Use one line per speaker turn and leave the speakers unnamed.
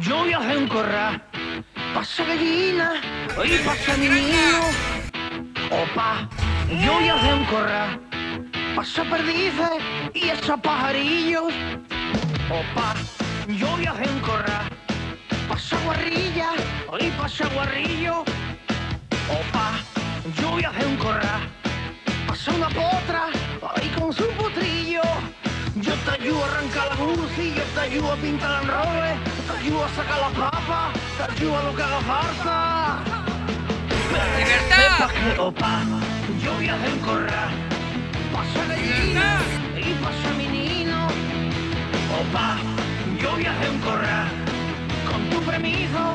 yo viajé en corral. Pasa gallina, y pasa mi niño. Opa, yo viajé en corral. Pasa perdices y esos pajarillos. Opa, yo viajé en corral. Pasa guarrilla, y pasa guarrillo. Opa, yo viajé en corral. Pasa una potra, ayudo a arrancar la y yo te ayudo a pintar el roble, te ayudo a sacar la papa, te ayudo a lo que haga falta.
¡Libertad!
opa, yo viajé en corral. Pasa gallina y pasa mi nino. Opa, yo viajé en corral. Con tu permiso,